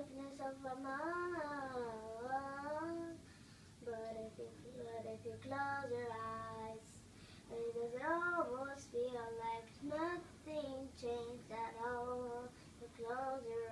darkness of a mind. But if you, but if you close your eyes, it does almost feel like nothing changed at all. You close your